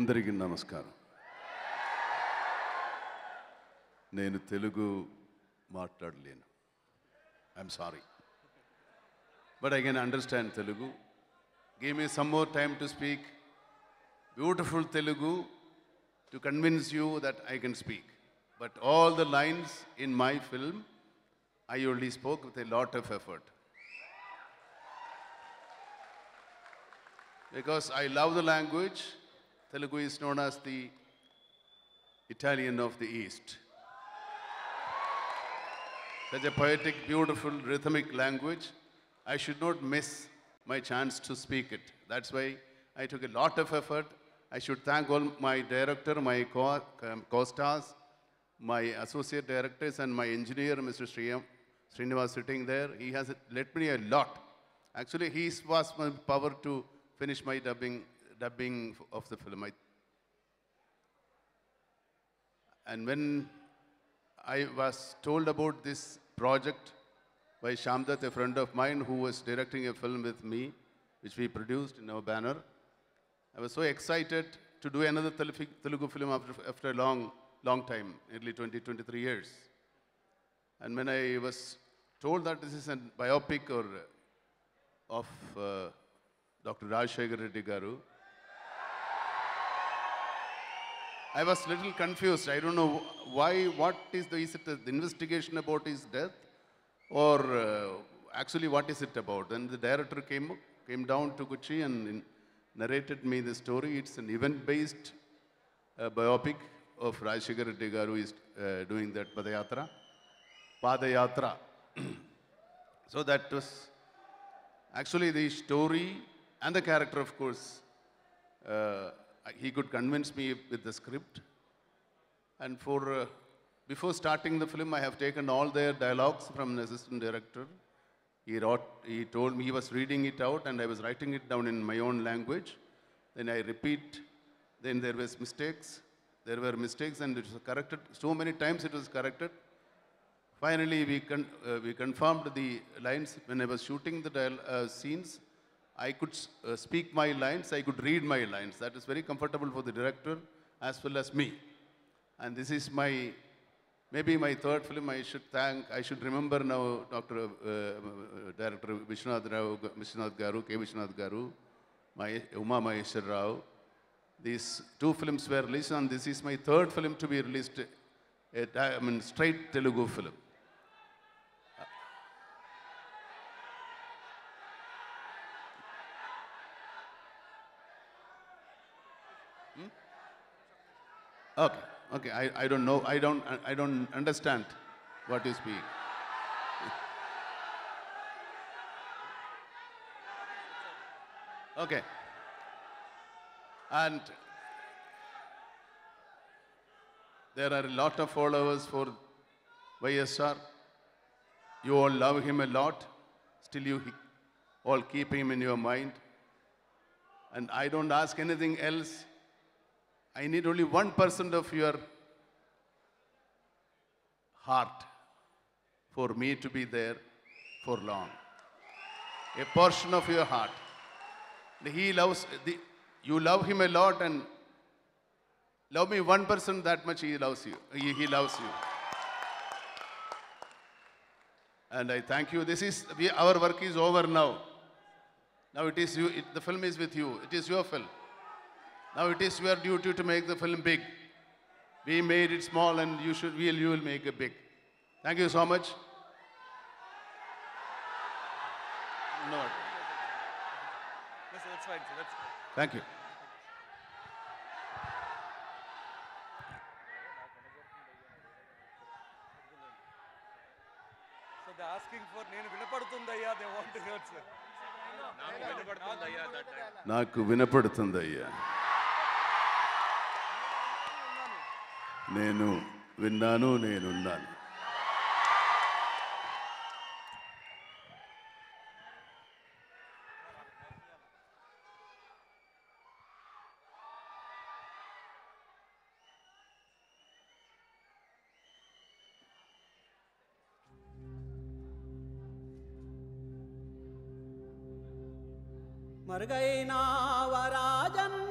అందరికీ నమస్కారం. నేను తెలుగు మాట్లాడలేను. I'm sorry but I can understand Telugu. Give me some more time to speak beautiful Telugu to convince you that I can speak but all the lines in my film I only spoke with a lot of effort because I love the language Telugu is known as the Italian of the East. Such a poetic, beautiful, rhythmic language. I should not miss my chance to speak it. That's why I took a lot of effort. I should thank all my director, my co- um, co-stars, my associate directors, and my engineer, Mr. Sriyam, Srinivas, sitting there. He has led me a lot. Actually, he was my power to finish my dubbing, dubbing of the film. I, and when I was told about this project by Shamdat, a friend of mine who was directing a film with me, which we produced in our banner, I was so excited to do another Telugu film after, after a long, long time, nearly 20, 23 years. And when I was told that this is a biopic or of uh, Dr. Rajshekar Reddy Garu, I was a little confused. I don't know why, what is the, is it the investigation about his death or uh, actually what is it about? Then the director came, came down to Kochi and in- narrated me the story. It's an event-based uh, biopic of Rajshekar Reddy is uh, doing that Padayatra. Padayatra. so that was actually the story and the character, of course, uh, he could convince me with the script. And for uh, before starting the film, I have taken all their dialogues from the assistant director. He wrote, he told me he was reading it out, and I was writing it down in my own language. Then I repeat. Then there was mistakes. There were mistakes, and it was corrected. So many times it was corrected. Finally, we, con- uh, we confirmed the lines. When I was shooting the uh, scenes, I could uh, speak my lines, I could read my lines. That is very comfortable for the director as well as me. And this is my, maybe my third film. I should thank, I should remember now Dr. Uh, uh, Director Vishwanath Rao, Garu, K. Vishwanath Garu, my Uma Maheshwar Rao. These two films were released, and this is my third film to be released, a, I mean, straight Telugu film. Okay, okay. I, I don't know. I don't, I don't understand what you speak. Okay. And there are a lot of followers for YSR. You all love him a lot. Still, you all keep him in your mind. And I don't ask anything else. I need only 1% of your heart for me to be there for long. A portion of your heart. He loves, the, you love him a lot and love me 1% that much he loves you. He, he loves you. And I thank you. This is, we, our work is over now. Now it is you, it, the film is with you. It is your film. Now it is your duty to make the film big. We made it small and you should, will, you will make it big. Thank you so much. No, Yes, that's fine, sir. That's fine. thank you. So they're asking for నేను వినపడుతుందయ్యా they want to hear sir. నాకు వినపడుతుందయ్యా that time. నాకు వినపడుతుందయ్యా నేను విన్నాను నేనున్నాను. మరుగైనా వరాజన్